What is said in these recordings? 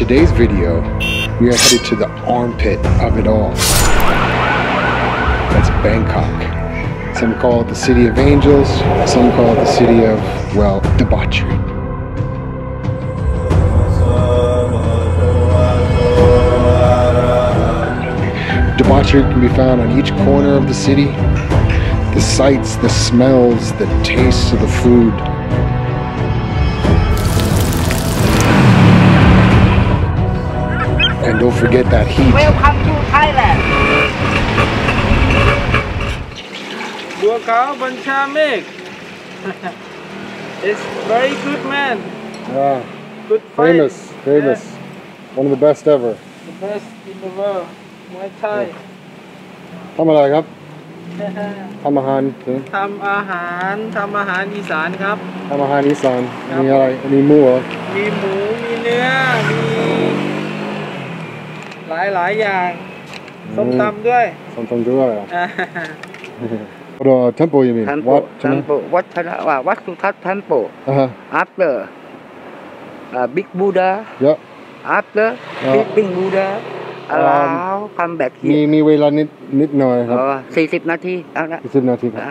today's video, we are headed to the armpit of it all. That's Bangkok. Some call it the city of angels, some call it the city of, well, debauchery. Debauchery can be found on each corner of the city. The sights, the smells, the tastes of the food. forget that heat. Welcome to Thailand. บัวขาวบัญชาเมฆ It's very good man Ah, good fight famous, famous. One of the best ever. yeah, the best in the world Muay Thai ทำอะไรครับทำอาหารใช่ไหม ทำอาหารทำอาหารอีสานครับ ทำอาหารอีสาน ครับ มีอะไรอันนี้หมูเหรอ มีหมู หลายหลายๆอย่างส้มตำด้วยส้มตำด้วยเหรออ่า What uh, temple you mean? Temple, What? ใช่ไหม temple. What uh, what Sutat temple? อ่าฮะ After uh, big Buddha, Yeah. after Yeah. big big Buddha, allow come back มี here. มีเวลานิดนิดหน่อยครับเออสี่สิบนาทีเอาละสิบนาทีครับ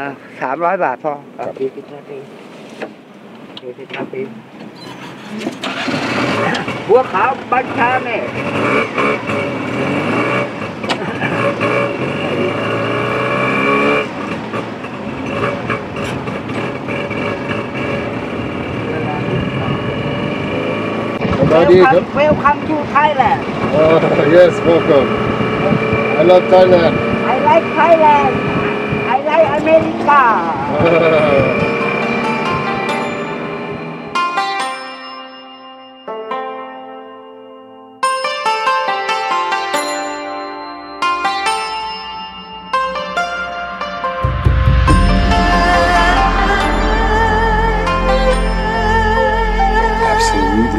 สามร้อยบาทพอสี่สิบนาทีสี่สิบนาทีบัวขาวบัญชาเมฆสบาย Welcome, welcome to Thailand. Oh, yes, welcome. I love Thailand. I like Thailand. I like America. Oh.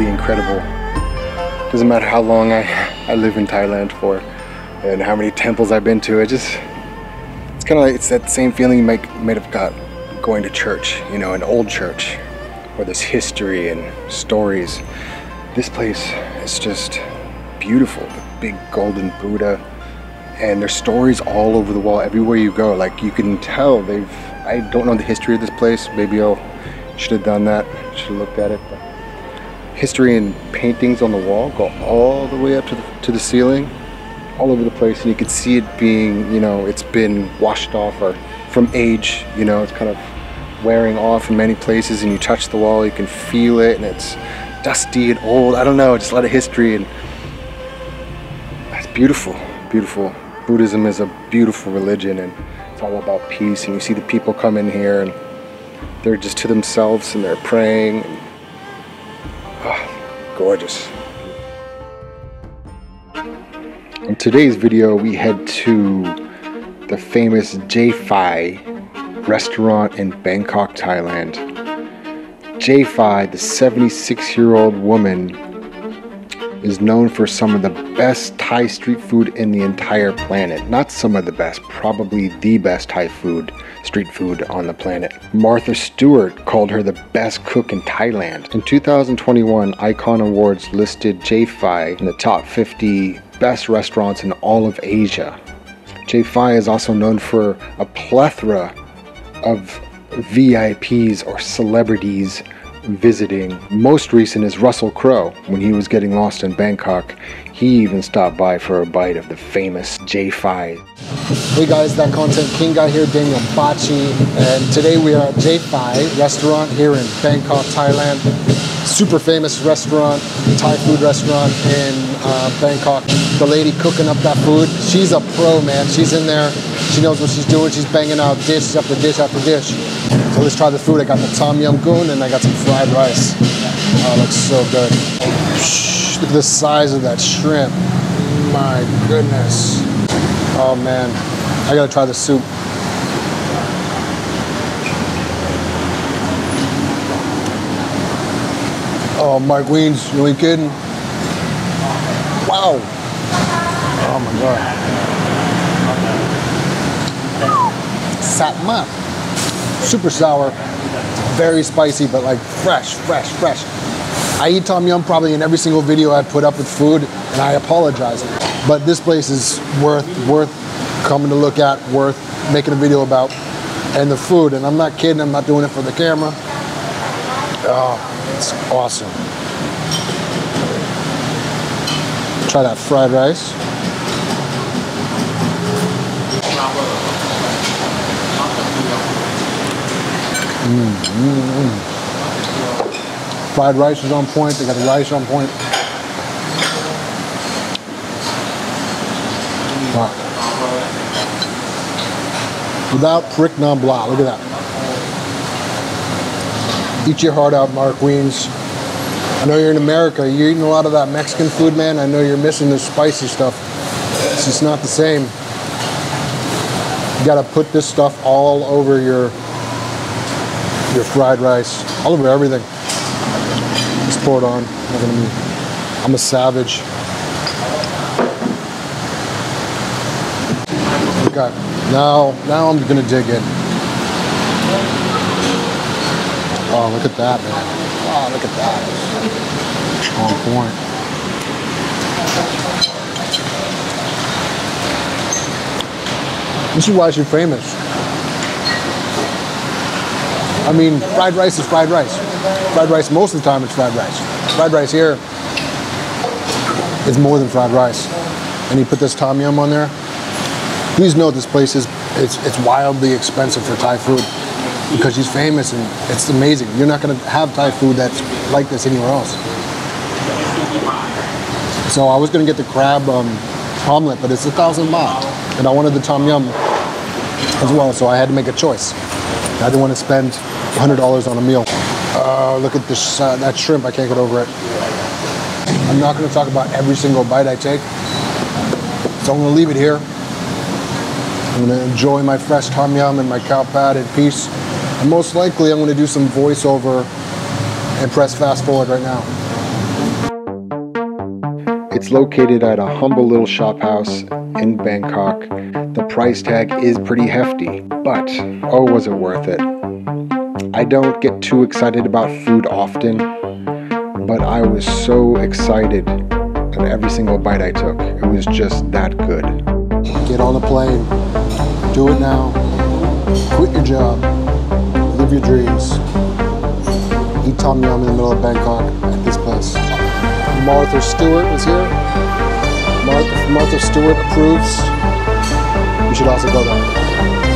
Incredible. Doesn't matter how long I, I live in Thailand for and how many temples I've been to. It just, it's kind of like, it's that same feeling you might, might have got going to church, you know, an old church where there's history and stories. This place is just beautiful. The big golden Buddha. And there's stories all over the wall, everywhere you go. Like you can tell they've, I don't know the history of this place. Maybe I'll, should have done that, should have looked at it. But history and paintings on the wall go all the way up to the, to the ceiling, all over the place. And you can see it being, you know, it's been washed off or from age, you know, it's kind of wearing off in many places and you touch the wall, you can feel it and it's dusty and old. I don't know, just a lot of history and it's beautiful, beautiful. Buddhism is a beautiful religion and it's all about peace. And you see the people come in here and they're just to themselves and they're praying. And, gorgeous. In today's video, we head to the famous Jay Fai restaurant in Bangkok, Thailand. Jay Fai, the 76 year old woman, is known for some of the best Thai street food in the entire planet. Not some of the best, probably the best Thai food, street food on the planet. Martha Stewart called her the best cook in Thailand. In 2021, Icon Awards listed Jay Fai in the top 50 best restaurants in all of Asia. Jay Fai is also known for a plethora of VIPs or celebrities visiting. Most recent is Russell Crowe. When he was getting lost in Bangkok, he even stopped by for a bite of the famous Jay Fai. Hey guys, that content king guy here, Daniel Baci, and today we are at Jay Fai restaurant here in Bangkok, Thailand. Super famous restaurant, Thai food restaurant in uh, Bangkok. The lady cooking up that food, she's a pro, man. She's in there. She knows what she's doing. She's banging out dish after dish after dish. So let's try the food. I got the tom yum goong and I got some fried rice. Oh, looks so good. Look at the size of that shrimp. My goodness. Oh man, I gotta try the soup. Oh, Mike Wiens, you ain't kidding? Wow. Oh my god. Satma. Super sour, very spicy, but like fresh, fresh, fresh. I eat tom yum probably in every single video I put up with food, and I apologize. But this place is worth worth coming to look at, worth making a video about, and the food. And I'm not kidding. I'm not doing it for the camera. Oh, it's awesome. Try that fried rice. Mm, mm, mm. Fried rice is on point. They got the rice on point. Wow. Without prick non blah. Look at that. Eat your heart out, Mark Wiens. I know you're in America. You're eating a lot of that Mexican food, man. I know you're missing the spicy stuff. It's just not the same. You gotta put this stuff all over your your fried rice, all over everything. Just pour it on. I'm, I'm a savage. Okay, now now I'm gonna dig in. Oh, look at that, man. Oh, look at that. On point. This is why she's famous. I mean, fried rice is fried rice. Fried rice, most of the time, it's fried rice. Fried rice here is more than fried rice. And you put this tom yum on there. Please note this place is it's, it's wildly expensive for Thai food because she's famous and it's amazing. You're not going to have Thai food that's like this anywhere else. So I was going to get the crab um, omelet, but it's a thousand baht, and I wanted the tom yum as well. So I had to make a choice. I didn't want to spend $100 on a meal. Uh, look at this, uh, that shrimp. I can't get over it. I'm not going to talk about every single bite I take. So I'm going to leave it here. I'm to enjoy my fresh tom yum and my cow pad in peace. And most likely I'm going to do some voiceover and press fast forward right now. It's located at a humble little shop house in Bangkok. The price tag is pretty hefty, but oh, was it worth it? I don't get too excited about food often, but I was so excited at every single bite I took. It was just that good. Get on the plane. Do it now. Quit your job. Live your dreams. Eat Tom Yum in the middle of Bangkok at this place. Martha Stewart is here. Martha, Martha Stewart approves. You should also go there.